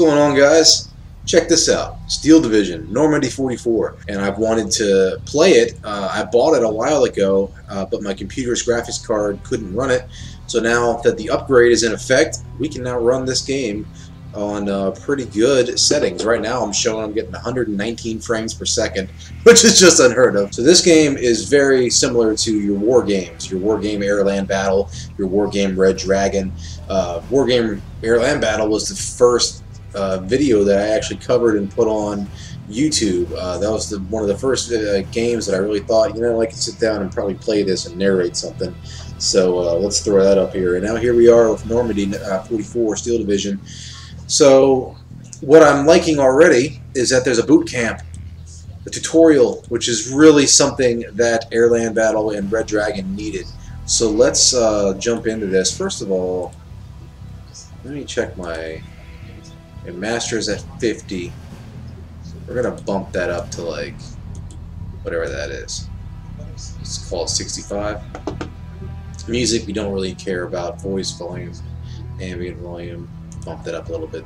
Going on guys? Check this out. Steel Division, Normandy 44. And I've wanted to play it. Uh, I bought it a while ago, uh, but my computer's graphics card couldn't run it. So now that the upgrade is in effect, we can now run this game on uh, pretty good settings. Right now I'm showing I'm getting 119 frames per second, which is just unheard of. So this game is very similar to your war games, your war game Air Land Battle, your war game Red Dragon. Uh, war game Air Land Battle was the first uh, video that I actually covered and put on YouTube. Uh, that was the, one of the first uh, games that I really thought, you know, I could sit down and probably play this and narrate something. So uh, let's throw that up here. And now here we are with Normandy uh, 44 Steel Division. So what I'm liking already is that there's a boot camp, a tutorial, which is really something that Airland Battle and Red Dragon needed. So let's uh, jump into this. First of all, let me check my, my master is at 50. We're going to bump that up to like whatever that is. Let's call it 65. Music we don't really care about. Voice volume, ambient volume bump that up a little bit.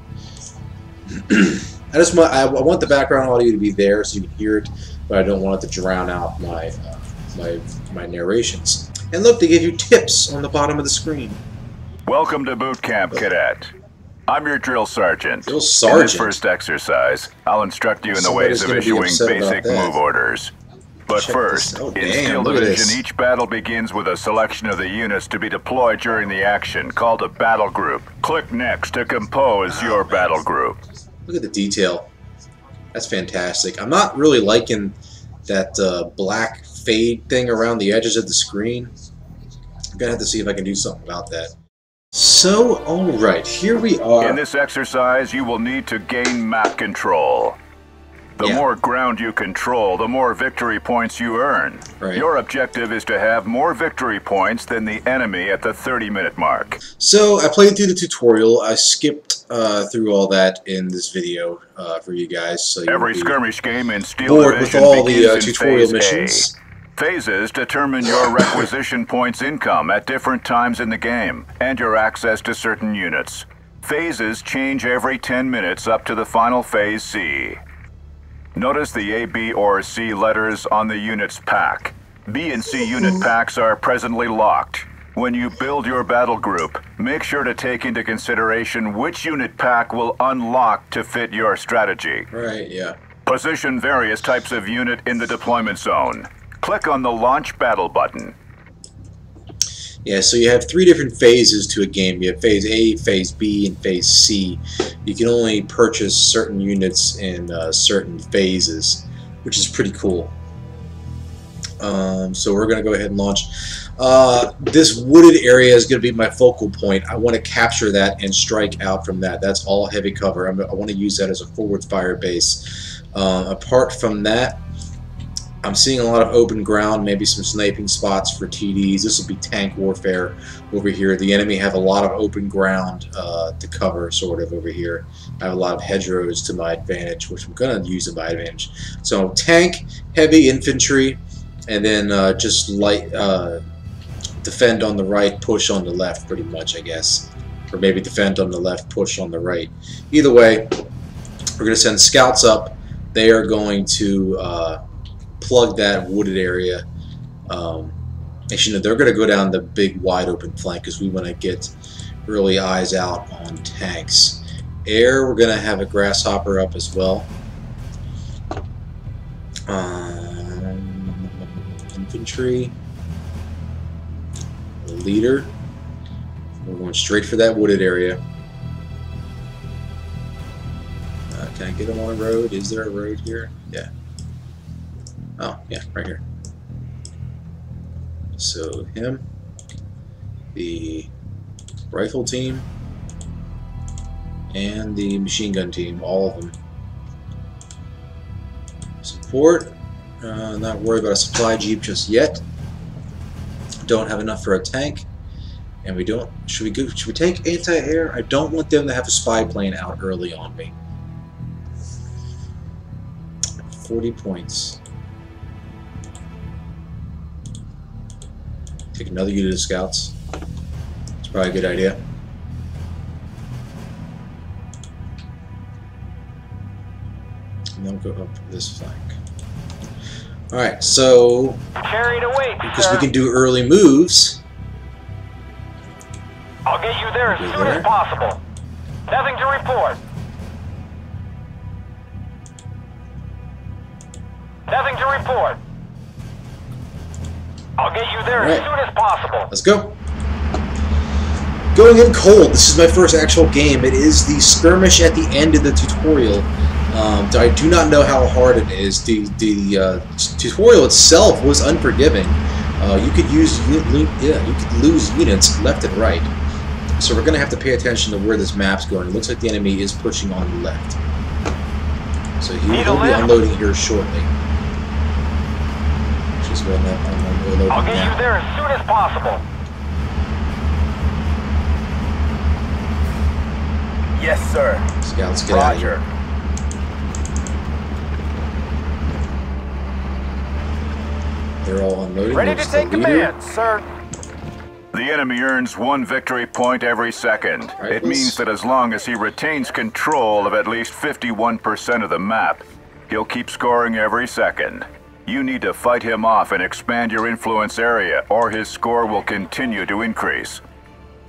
I just want I want the background audio to be there so you can hear it, but I don't want it to drown out my uh, my my narrations. And look, they give you tips on the bottom of the screen. Welcome to Boot Camp, Cadet. I'm your drill sergeant. Drill sergeant. In this first exercise, I'll instruct you in the ways of issuing basic move orders. But Check first, oh, in damn, Steel Division, each battle begins with a selection of the units to be deployed during the action, called a battle group. Click Next to compose oh, your battle group. Look at the detail. That's fantastic. I'm not really liking that uh, black fade thing around the edges of the screen. I'm going to have to see if I can do something about that. So, alright, here we are. In this exercise, you will need to gain map control. The yeah. more ground you control, the more victory points you earn. Right. Your objective is to have more victory points than the enemy at the 30 minute mark. So I played through the tutorial. I skipped uh, through all that in this video uh, for you guys. So you Every skirmish game in Steel bored Division with all the uh, tutorial missions. A. Phases determine your requisition points income at different times in the game and your access to certain units. Phases change every 10 minutes up to the final phase C. Notice the A, B, or C letters on the unit's pack. B and C unit packs are presently locked. When you build your battle group, make sure to take into consideration which unit pack will unlock to fit your strategy. Right, yeah. Position various types of unit in the deployment zone. Click on the Launch Battle button. Yeah, so you have three different phases to a game. You have phase A, phase B, and phase C. You can only purchase certain units in uh, certain phases, which is pretty cool. Um, so we're going to go ahead and launch. Uh, this wooded area is going to be my focal point. I want to capture that and strike out from that. That's all heavy cover. I'm, i want to use that as a forward fire base. Uh, apart from that, I'm seeing a lot of open ground, maybe some sniping spots for TDs. This will be tank warfare over here. The enemy have a lot of open ground uh, to cover, sort of, over here. I have a lot of hedgerows to my advantage, which I'm going to use to my advantage. So tank, heavy infantry, and then uh, just light uh, defend on the right, push on the left, pretty much, I guess. Or maybe defend on the left, push on the right. Either way, we're going to send scouts up. They are going to uh, plug that wooded area. Um, actually, no, they're going to go down the big wide open flank because we want to get early eyes out on tanks. Air, we're going to have a grasshopper up as well. Um, infantry, leader. We're going straight for that wooded area. Uh, can I get him on a road? Is there a road here? Yeah. Oh, yeah, right here. So him, the rifle team, and the machine gun team, all of them. Support, uh, not worried about a supply jeep just yet. Don't have enough for a tank. And we don't, should we go, should we take anti-air? I don't want them to have a spy plane out early on me. 40 points. Take another unit of scouts. It's probably a good idea. and then go up this flank. Alright, so carried away because we can do early moves. I'll get you there as soon there. as possible. Nothing to report. Nothing to report. I'll get you there right. as soon as possible. Let's go. Going in cold. This is my first actual game. It is the skirmish at the end of the tutorial. Um, I do not know how hard it is. The the uh, tutorial itself was unforgiving. Uh, you could use yeah, you could lose units left and right. So we're going to have to pay attention to where this map's going. It looks like the enemy is pushing on the left. So he will be unloading here shortly. Just going to unload I'll get now. you there as soon as possible. Yes, sir. Scouts, get Roger. out of here. They're all unloading. Ready to take command, sir. The enemy earns one victory point every second. Right, it means that as long as he retains control of at least 51% of the map, he'll keep scoring every second. You need to fight him off and expand your influence area, or his score will continue to increase.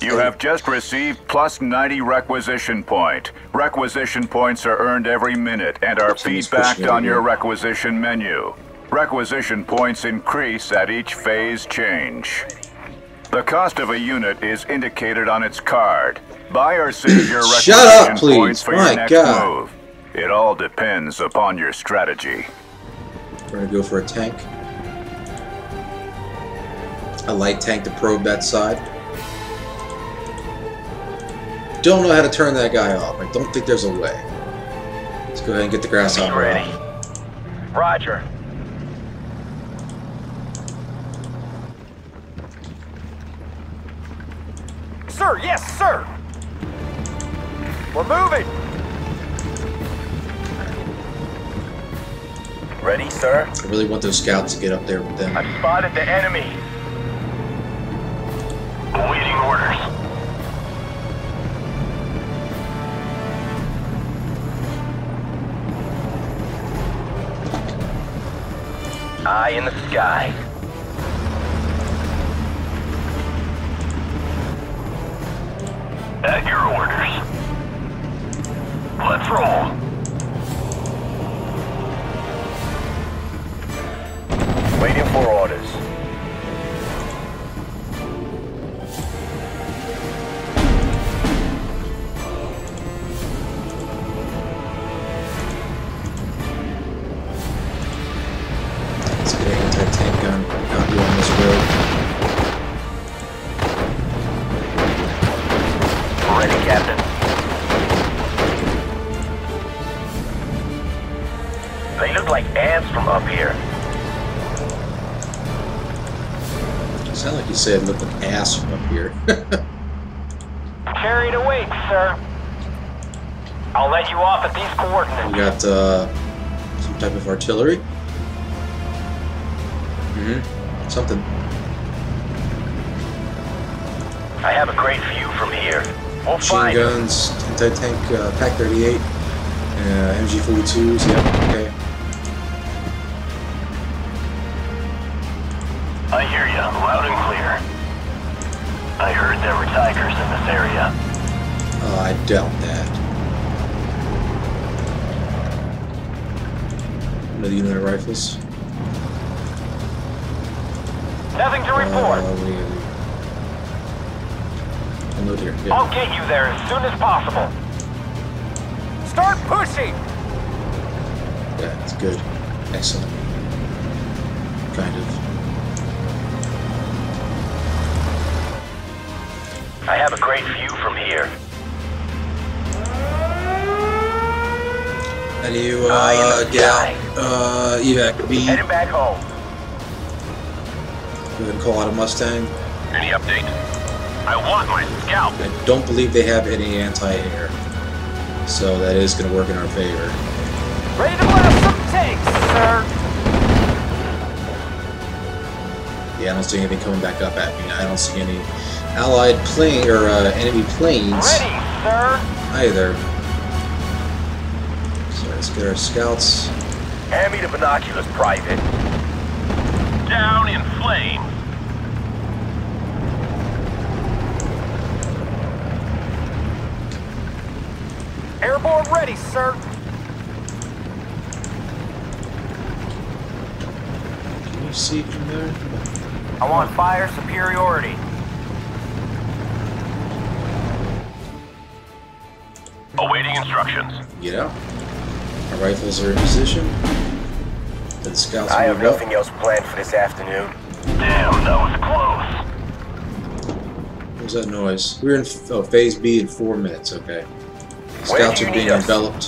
You have just received plus 90 requisition point. Requisition points are earned every minute and are feedbacked on your requisition menu. Requisition points increase at each phase change. The cost of a unit is indicated on its card. Buy or save your requisition up, points for My your next God. move. It all depends upon your strategy. We're gonna go for a tank. A light tank to probe that side. Don't know how to turn that guy off. I don't think there's a way. Let's go ahead and get the grass on. Ready. Roger. Sir, yes, sir! We're moving! Ready, sir? I really want those scouts to get up there with them. I've spotted the enemy. Awaiting orders. Eye in the sky. At your orders. Let's roll. Sound like you said like ass from up here. Carried away, sir. I'll let you off at these coordinates. We got uh, some type of artillery. Mm-hmm. Something. I have a great view from here. We'll Machine guns, anti-tank uh, Pak-38, uh, MG-42s, yep, okay. I doubt that. Another unit of rifles. Nothing to report. Uh, Unload here. Yeah. I'll get you there as soon as possible. Start pushing! Yeah, it's good. Excellent. Kind of. I have a great view from here. Do you, uh, get out? Uh, evac B. Heading back home. Go ahead and call out a Mustang. Any update? I want my scalp. I don't believe they have any anti-air. So that is going to work in our favor. Ready to blast some tanks, sir! Yeah, I don't see anything coming back up at me. I don't see any allied plane or uh, enemy planes Ready, sir. either. So let's get our scouts. Hand me the binoculars, Private. Down in flames. Airborne ready, sir. Can you see from there? I want fire superiority. Awaiting instructions. Get out. Our rifles are in position. The scouts I have move up. nothing else planned for this afternoon. Damn, that was close. What was that noise? We're in oh, phase B in four minutes. Okay. Scouts are being enveloped.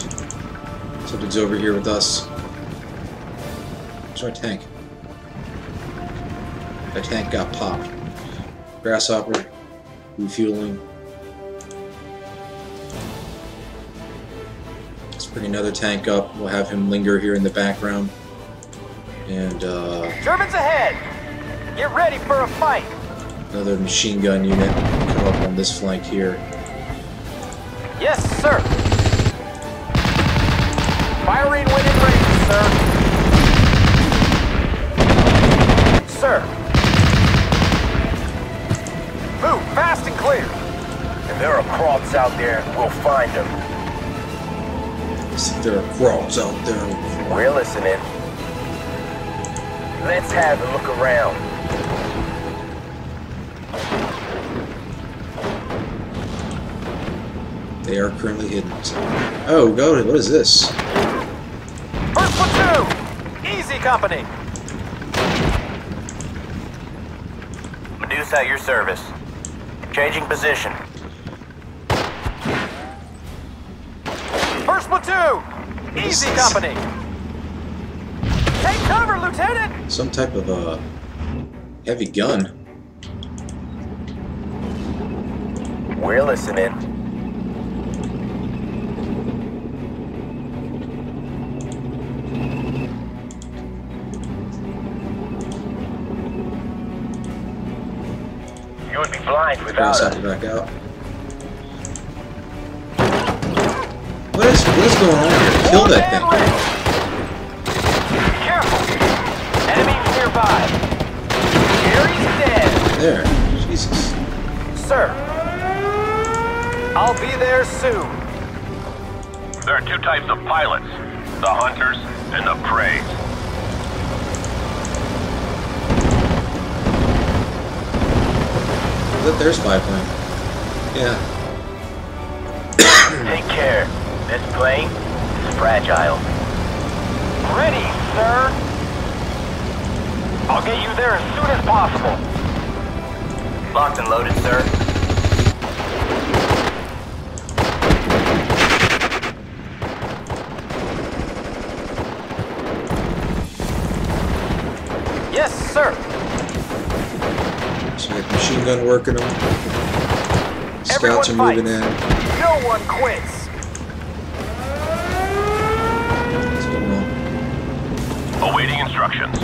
Something's over here with us. Where's our tank? That tank got popped. Grasshopper, refueling. Bring another tank up. We'll have him linger here in the background. And uh, Germans ahead. Get ready for a fight. another machine gun unit come up on this flank here. Yes, sir. Firing when in range, sir. Sir. Move fast and clear. If there are Krauts out there, we'll find them. See if there are crawls out there. We're listening. Let's have a look around. They are currently hidden. Oh, go to what is this? First platoon. Easy company. Medusa at your service. Changing position. Platoon. Easy company. Take cover, Lieutenant. Some type of uh, heavy gun. We're listening. You would be blind without us. Back out. What is what is going on here? Kill that thing. Careful. Enemies nearby. Gary's dead. There. Jesus. Sir. I'll be there soon. There are two types of pilots the hunters and the prey. Is that their spy plane? Yeah. Take care. This plane is fragile. Ready, sir. I'll get you there as soon as possible. Locked and loaded, sir. Yes, sir. We got machine gun working them. Scouts are Everyone moving fights. in. No one quits. What's going on? Awaiting instructions.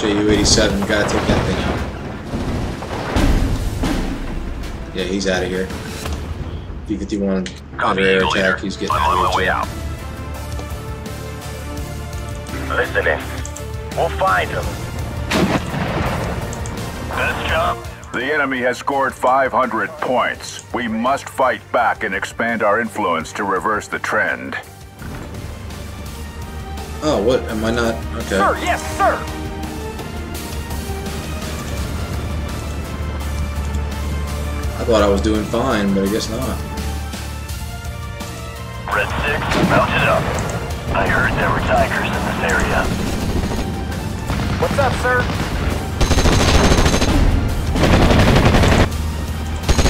JU-87, gotta take that thing out. Yeah, he's out of here. P-51 Copy, under air attack, Leader. he's getting I'm out on of my way here. out. Listening. We'll find him. Best job. The enemy has scored 500 points. We must fight back and expand our influence to reverse the trend. Oh, what? Am I not? Okay. Sir, yes, sir. I thought I was doing fine, but I guess not. Red 6, mounted up. I heard there were tigers in this area. What's up, sir?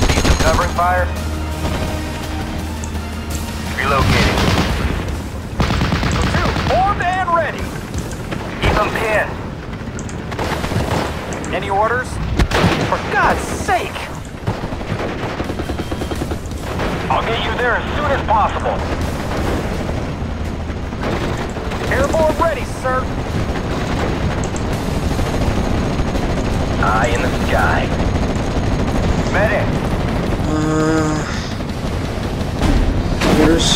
Need some covering fire? there as soon as possible. Airborne ready, sir. Eye in the sky. Medic. Uh, orders.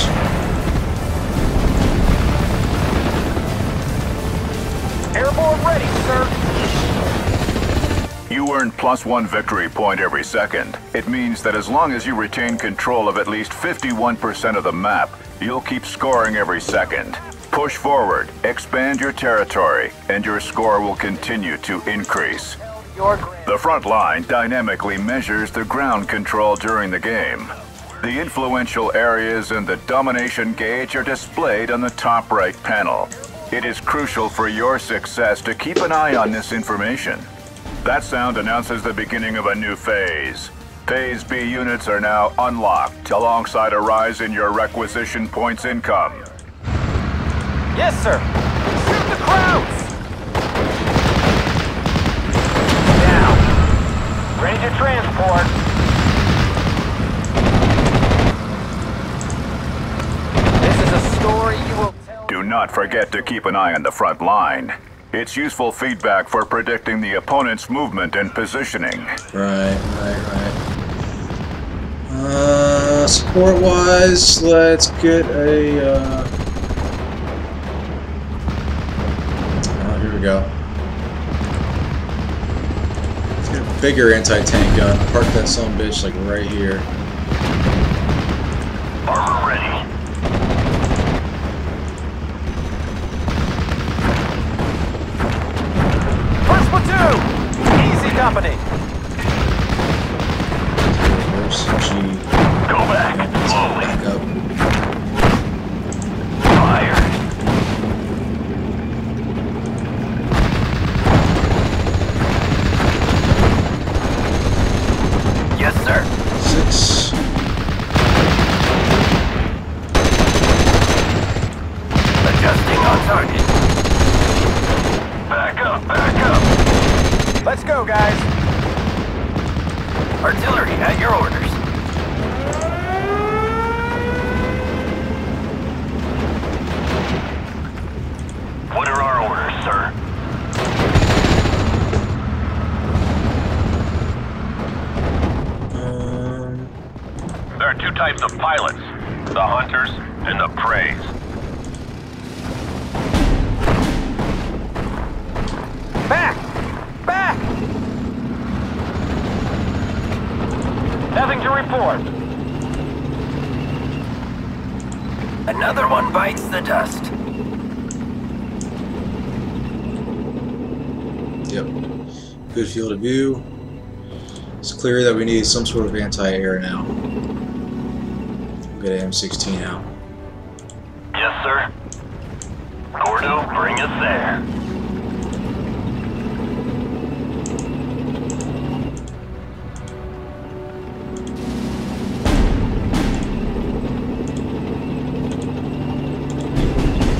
Airborne ready, sir you earn plus one victory point every second. It means that as long as you retain control of at least 51% of the map, you'll keep scoring every second. Push forward, expand your territory, and your score will continue to increase. The front line dynamically measures the ground control during the game. The influential areas and the domination gauge are displayed on the top right panel. It is crucial for your success to keep an eye on this information. That sound announces the beginning of a new phase. Phase B units are now unlocked, alongside a rise in your requisition points income. Yes, sir! Shoot the Krauts! Ready to transport. This is a story you will tell... Do not forget to keep an eye on the front line. It's useful feedback for predicting the opponent's movement and positioning. Right, right, right. Uh, support-wise, let's get a, uh... Oh, here we go. Let's get a bigger anti-tank gun. Park that son bitch like right here. Armor ready. First platoon! Easy company! Where's G? Go back, slowly. Up. field of view. It's clear that we need some sort of anti-air now. We'll get M16 out. Yes, sir. Gordo, bring us there.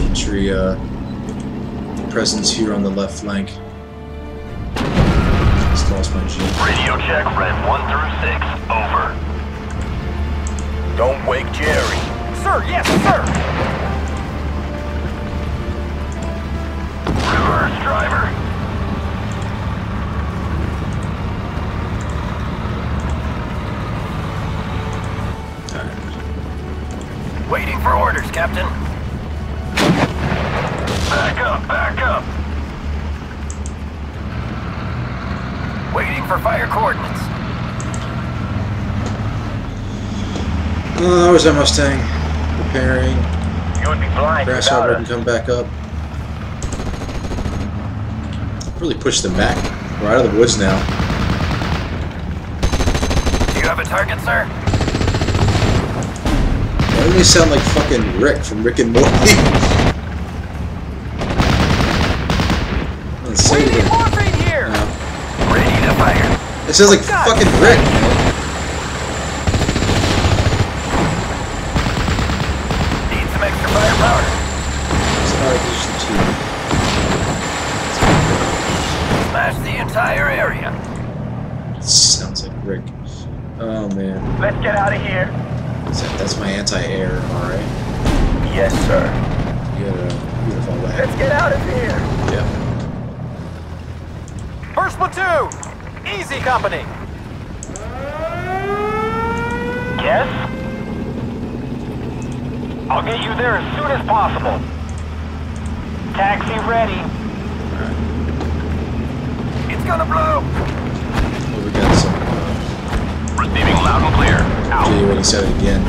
Infantry uh, presence here on the left flank lost my G. Radio check, red 1 through 6. Over. Don't wake Jerry. Sir, yes, sir! Reverse, driver. Waiting for orders, Captain. Back up, back up. Waiting for fire coordinates. Oh, where's that Mustang? Preparing. You would be blind Grasshopper can come back up. Really push them back. We're out of the woods now. Do you have a target, sir? Why do they sound like fucking Rick from Rick and Morty? Let's see. We need morphine here! No. Ready to fire. It sounds like oh, fucking Rick. Need some extra firepower. Smash the entire area. Sounds like Rick. Oh man. Let's get out of here. That, that's my anti-air, alright? Yes, sir. You gotta, beautiful way. Let's get out of here. Yep. First platoon! Easy company! Yes? I'll get you there as soon as possible. Taxi ready. It's gonna blow! we got some. Uh, Receiving loud and clear. Out. Jay when he said it again.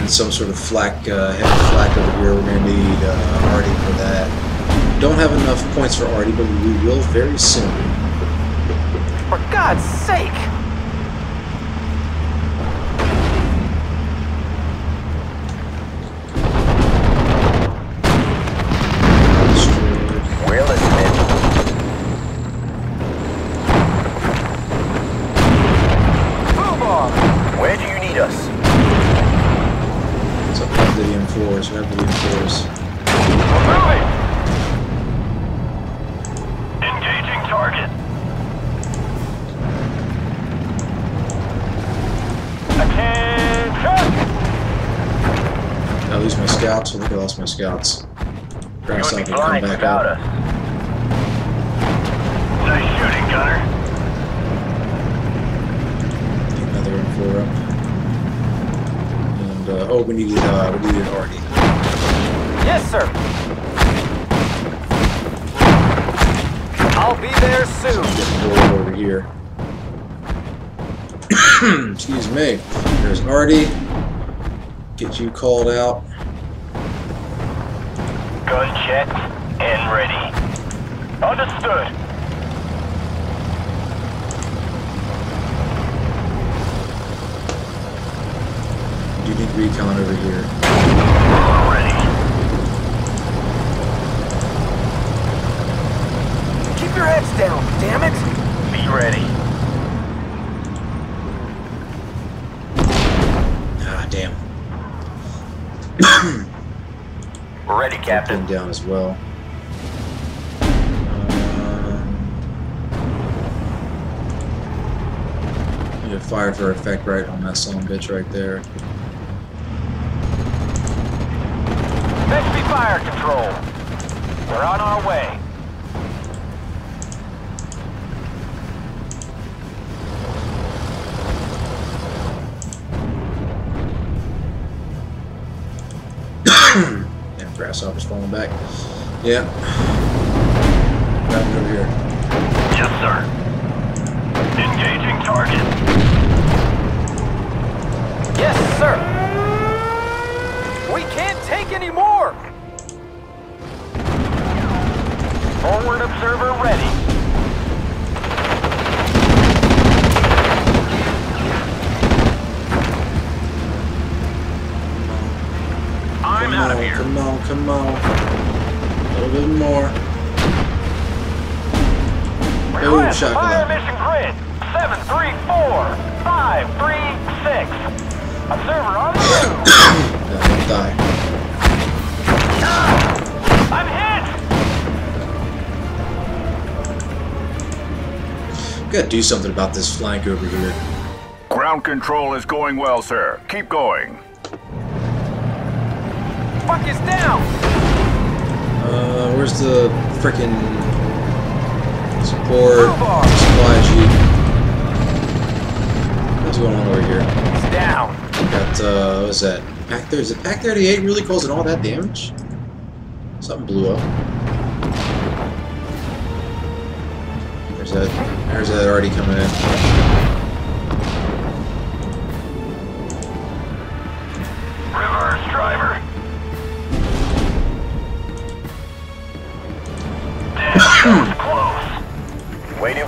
And some sort of flak, uh, heavy flak over here. We're gonna need uh, arty for that. Don't have enough points for arty, but we will very soon. For God's sake! My scouts. You Perhaps would I be can come back us. Nice shooting, Gunner. Another M4 up. And, uh, oh, we needed, uh, we needed arty. Yes, sir! I'll be there soon! Bored over here. Excuse me. There's arty. Get you called out. Gun checked and ready. Understood! Do you need recon over here. Ready. Keep your heads down, damn it! Be ready. Ah, damn. Ready, Captain. down as well. Um, you have fire for effect right on that son of a bitch right there. Next be fire control. We're on our way. Grasshopper's falling back. Yeah. What happened over here? Yes, sir. Engaging target. Yes, sir! We can't take any more! Forward observer ready. I'm come out of here. Come on, come on. A little bit more. Boom, Request fire chocolate. mission grid 734536. Observer on the move. No, don't die. Ah, I'm hit! Gotta do something about this flank over here. Ground control is going well, sir. Keep going. Is down! Uh, where's the frickin' support supply jeep? What's going on over here? It's down. Got uh, what is that? Pack there? Is it Pak 38 really causing all that damage? Something blew up. There's that. There's that already coming in.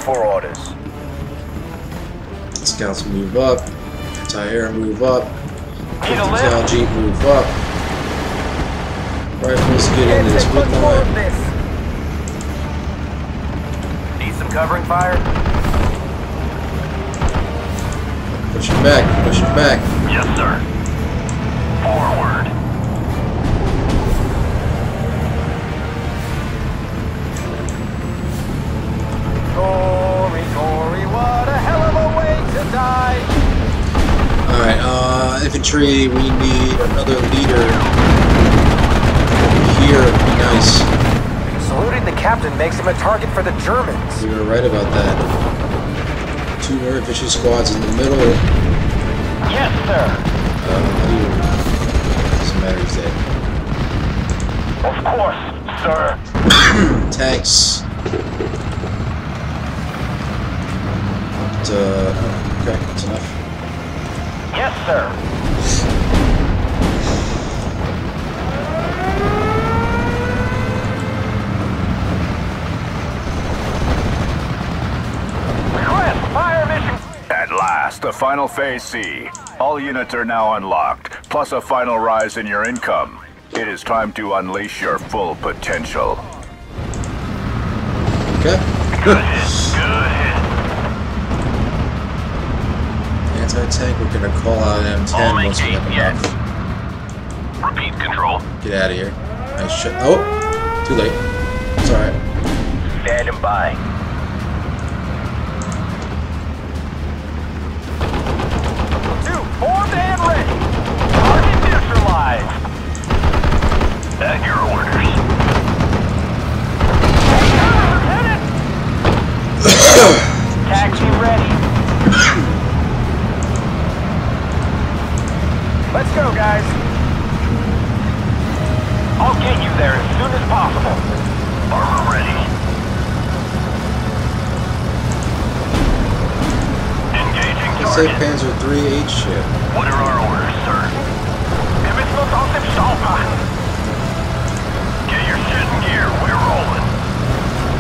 For orders. Scouts move up. Anti-air move up. Need a 50 lift? cal jeep move up. Rifles get into this wood line. this. Need some covering fire? Pushing back. Pushing back. Yes, sir. Forward. Gory, infantry, we need another leader. Here would be nice. Saluting the captain makes him a target for the Germans. We were right about that. Two more infantry squads in the middle. Yes, sir. Uh, how do you... Doesn't matter, he's dead. Of course, sir. Tanks. But, uh, okay, that's enough. Yes, sir. At last, the final phase C. All units are now unlocked, plus a final rise in your income. It is time to unleash your full potential. Okay. Good. Good Anti-tank, we're gonna call out M10 All once we have maintain, yes. Repeat control. Get out of here. I should. Oh, too late. It's alright. Standing by. Two, formed and ready. Target neutralized. At your orders. Taxi ready. Let's go, guys. I'll get you there as soon as possible. Armor ready. Engaging Say target. Panzer 3H ship. What are our orders, sir? Wir müssen uns aus dem Stau machen. Get your shit in gear. We're rolling.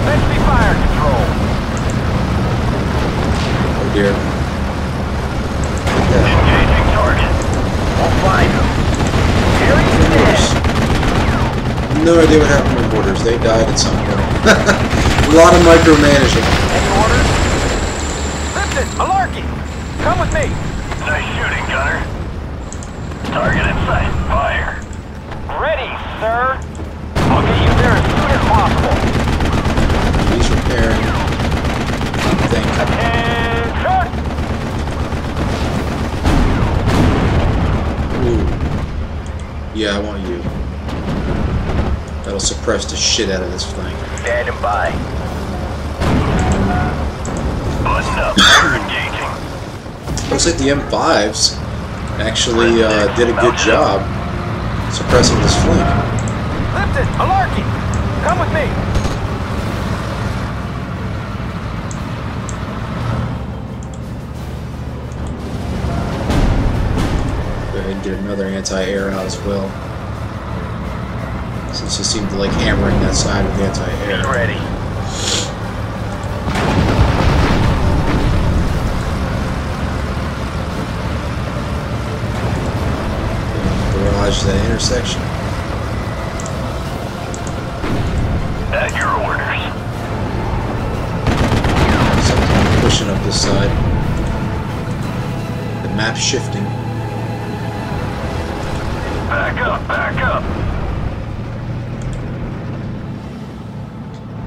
Let's be fire control. Oh dear. Yeah. Engaging target. I'll find them. Harry's dead. No idea what happened with borders. They died at some point. A lot of micromanaging. Any orders? Lipton, Malarkey, come with me. Nice shooting, Gunner. Target in sight. Fire. Ready, sir. I'll get you there as soon as possible. He's repairing. Thank Attention! Yeah, I want you. That'll suppress the shit out of this flank. Standing by. Button up. We're engaging. Looks like the M5s actually uh, did a good job suppressing this flank. Lipton, Malarkey, come with me. Another anti-air out as well. Since he seemed to like hammering that side with anti-air. Ready. Barrage that intersection. At your orders. Something pushing up this side. The map's shifting. Back up. Back up.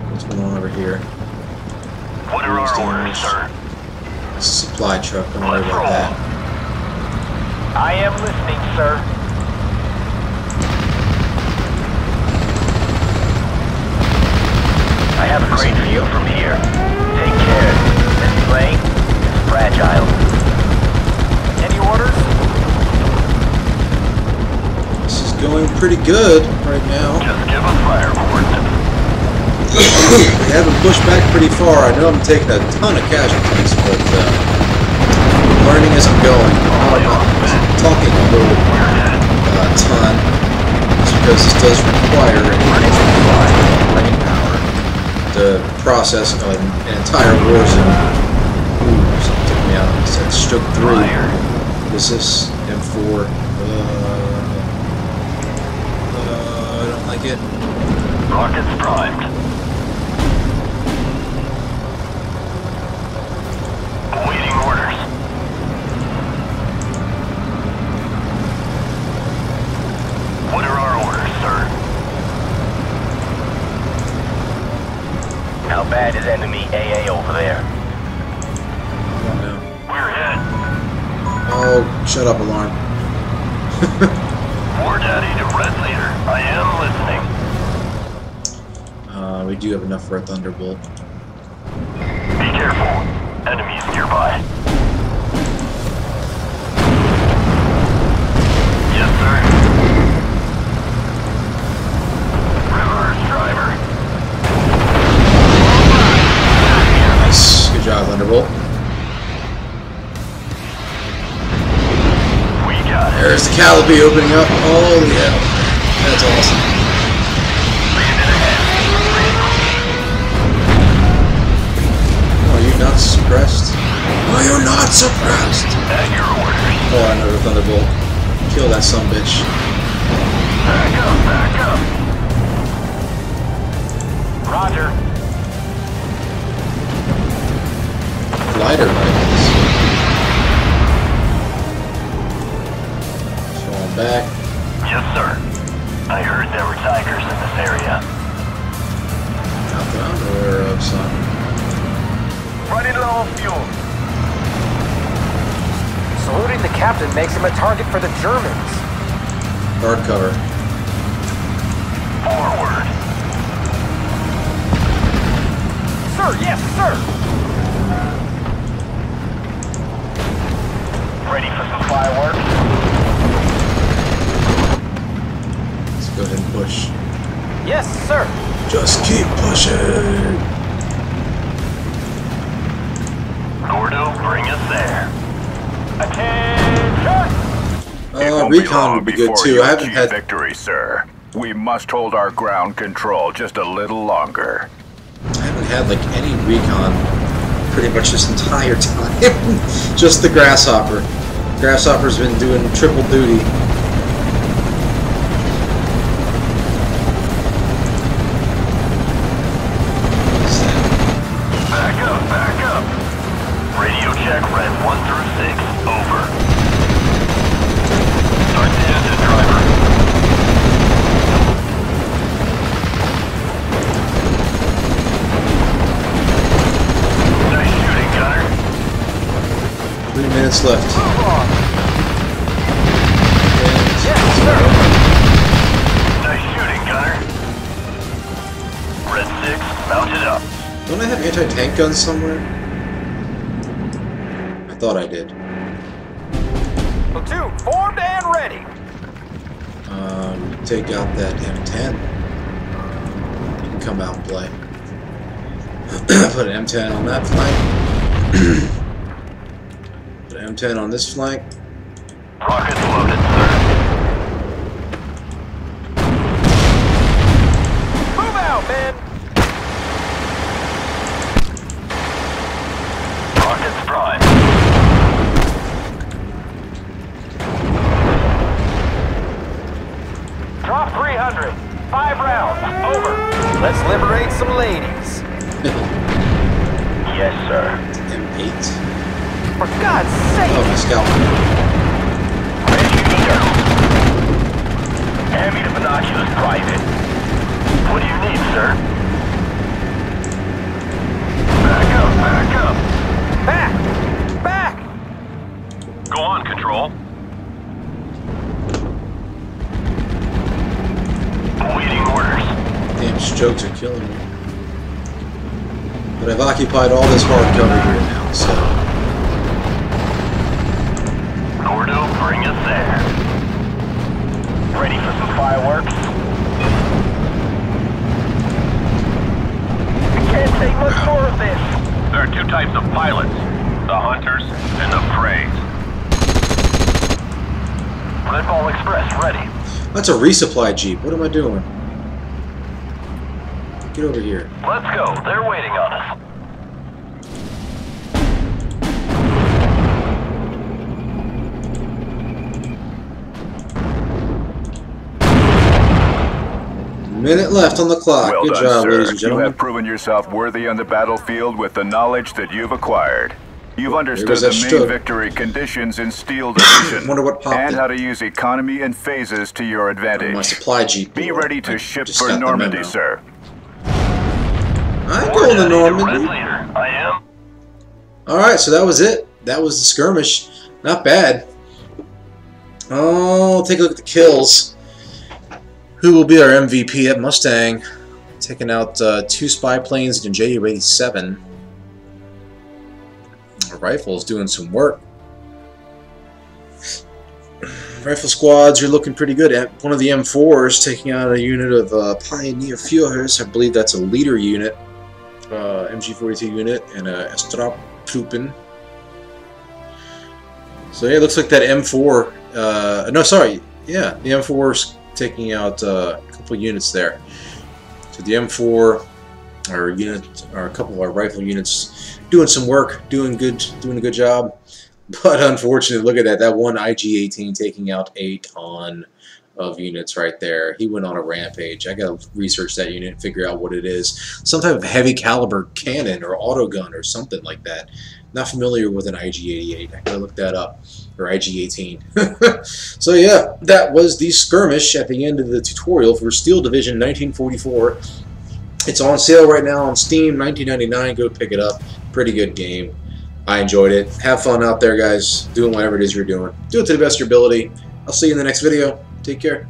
What's going on over here? What are our orders, sir? Supply truck, don't worry about that. I am listening, sir. I have a great view from here. Take care. This plane is fragile. Any orders? This is going pretty good right now. Just give us fire we haven't pushed back pretty far. I know I'm taking a ton of casualties, but uh, learning as I'm going. I'm talking a little uh, ton, just because this does require an brain power to process an, an entire war zone. Ooh, something took me out. I said stroke through. What is this? M4. Uh, uh, I don't like it. Rockets primed. Awaiting orders. What are our orders, sir? How bad is enemy AA over there? I don't know. We're hit. Oh, shut up, alarm. War Daddy to Red Leader. I am listening. Uh, we do have enough for a thunderbolt. Be careful. Enemies nearby. There's the Calliope opening up. Oh, yeah. That's awesome. Oh, are you not suppressed? Are you not suppressed? At your orders. Oh, another Thunderbolt. Kill that son bitch. Back up, back up. Roger. Glider rifles. Back. Yes, sir. I heard there were tigers in this area. Not that I'm aware of, son. Running low on fuel. Saluting the captain makes him a target for the Germans. Guard cover. Forward. Sir, yes, sir! Ready for some fireworks? Let's go ahead and push. Yes, sir! Just keep pushing! Gordo, bring us there. Attention! Uh, recon would be good too. I haven't had victory, sir. We must hold our ground control just a little longer. I haven't had like any recon pretty much this entire time. Just the grasshopper. Grasshopper's been doing triple duty. Anti-tank somewhere? I thought I did. Platoon formed and ready. Um, take out that M10. You can come out and play. Put an M10 on that flank. Put an M10 on this flank. Rockets loaded, sir. Move out, men! Rockets prime. Drop 300. Five rounds. Over. Let's liberate some ladies. Yes, sir. M8. For God's sake! Oh, my scalp. Ready to go. Hand me the binoculars, Private. What do you need, sir? Back up, back up. Back! Back! Go on, Control. Awaiting orders. Damn strokes are killing me. But I've occupied all this hard cover here now, so. Gordo, bring us there. Ready for some fireworks? We can't take much more of this. There are two types of pilots. The hunters and the preys. Red Ball Express, ready. That's a resupply jeep. What am I doing? Get over here. Let's go. They're waiting on us. Minute left on the clock. Well Good done, job, sir. ladies and gentlemen. You have proven yourself worthy on the battlefield with the knowledge that you've acquired. You've understood the main stroke. victory conditions in Steel Division Wonder what and it. how to use economy and phases to your My advantage. supply jeep. Be ready to I ship for Normandy, sir. I'm going to Normandy. I am. Alright, so that was it. That was the skirmish. Not bad. Oh, take a look at the kills. Who will be our MVP at Mustang? Taking out uh, two spy planes and a JU-87. Our rifle's doing some work. Rifle squads are looking pretty good. At one of the M4s taking out a unit of uh, Pioneer Führers. I believe that's a leader unit. Uh, MG42 unit and a Strap Truppen. So yeah, it looks like that M4 Uh, no, sorry. Yeah, the M4's taking out uh, a couple units there. So the M4, our unit, or a couple of our rifle units, doing some work, doing good, doing a good job. But unfortunately, look at that. That one IG-18 taking out a ton of units right there. He went on a rampage. I got to research that unit and figure out what it is. Some type of heavy caliber cannon or auto gun or something like that. Not familiar with an IG-88. I got to look that up. Or IG-18. so yeah, that was the skirmish at the end of the tutorial for Steel Division 1944. It's on sale right now on Steam, 19.99. Go pick it up. Pretty good game. I enjoyed it. Have fun out there, guys. Doing whatever it is you're doing. Do it to the best of your ability. I'll see you in the next video. Take care.